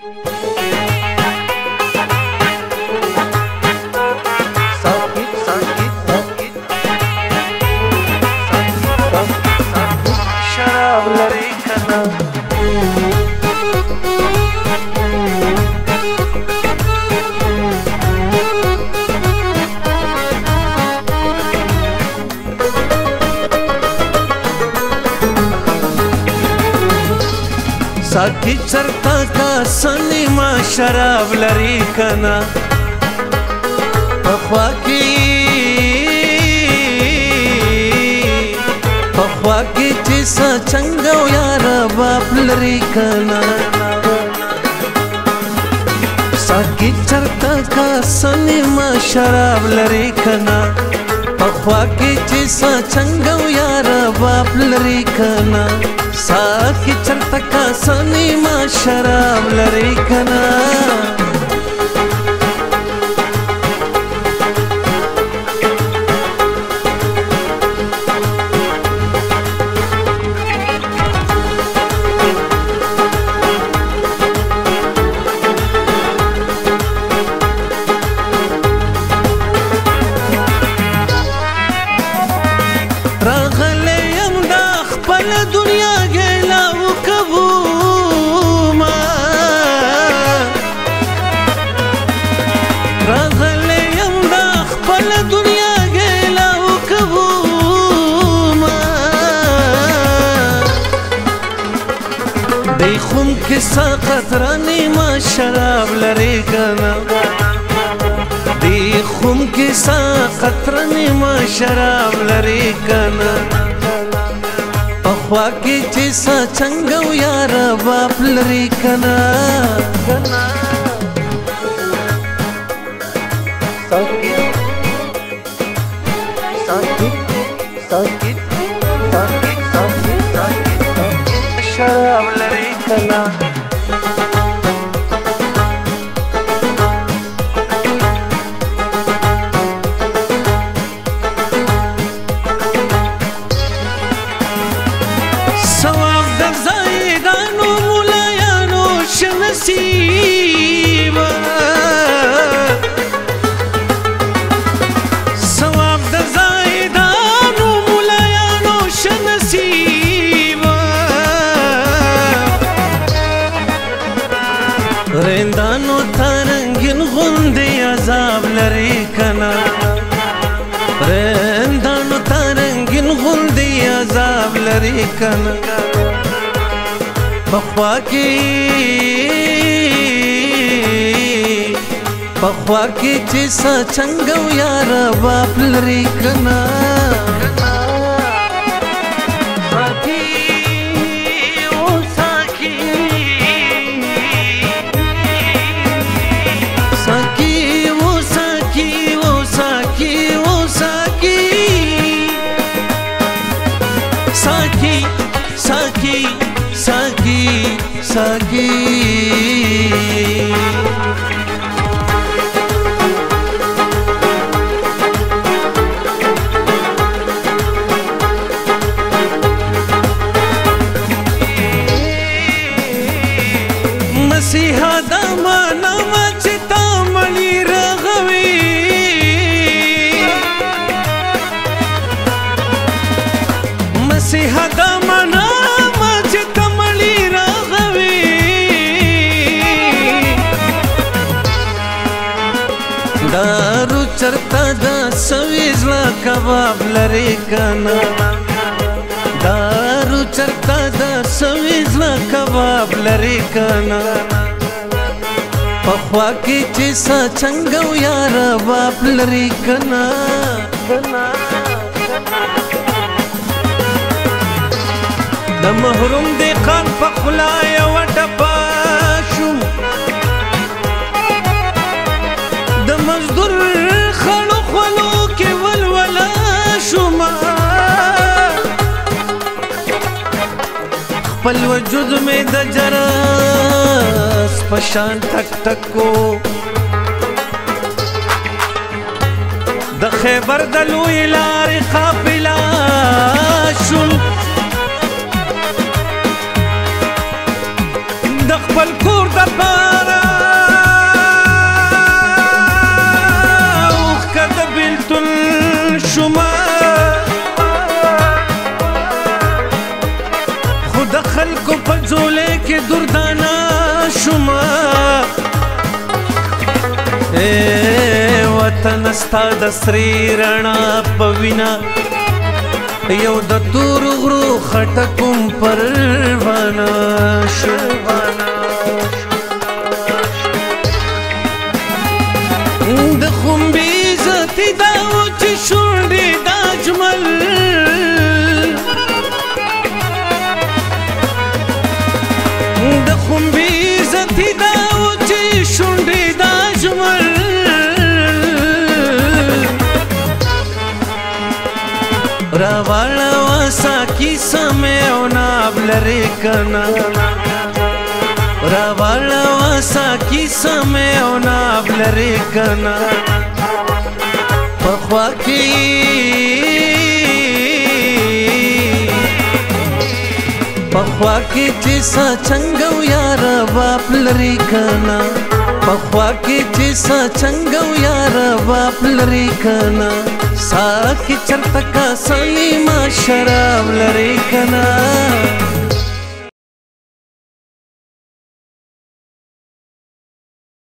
Thank you. ساقي چرتا کا سنما شراب لري کنا پخوا کی پخوا کی چې سچنګو یار باپ لري کنا ساقي چرتا کا سنما شراب لري کنا پخوا کی چې سچنګو یار باپ لري کنا ساکي چرته کاساني ما شراب لري کنا راغلی یم دا خپل دنیا ای خون کې ساقط رانی ما شراب لري کنه دی خون کې ساقط رانی ما شراب لري کنه پخوا کې چې سا څنګه یار باپ لري کنه ساقط ساقط ساقط غم لري کنه پخوا کې پخوا کې چې څنګه یار باپ لري کنه ساقي مسیحا د مانا مچتا مړی رغوي مسیحا د درته دا سویز لا کباب لري کنه دارو چرته دا سویز لا کباب لري کنه پخوا کې چې سا څنګه یار باپ لري کنه د محروم دی خان په خلا یو ټپه خپل وجود می د جرس پشان ټک ټک کو د خیبر د لوی لارې خاپ وطن ستا د سری رڼا پوینا یو د تور غرو خټکم پروانه شوانه ಅಲ್ಲರಿ ಕಣ ರವಳವ ಸಾಕಿ ಸಮಯವನ ಅಬ್ಲರಿ ಕಣ ಪಕ್ವಾಕಿ ಪಕ್ವಾಕಿ ಚಿಸ ಚಂಗವ್ ಯಾರ ಬಾಪ್ಲರಿ ಕಣ ಪಕ್ವಾಕಿ ಚಿಸ ಚಂಗವ್ ಯಾರ ಬಾಪ್ಲರಿ ಕಣ ساخ چرته کاسای ما شراب لري کنا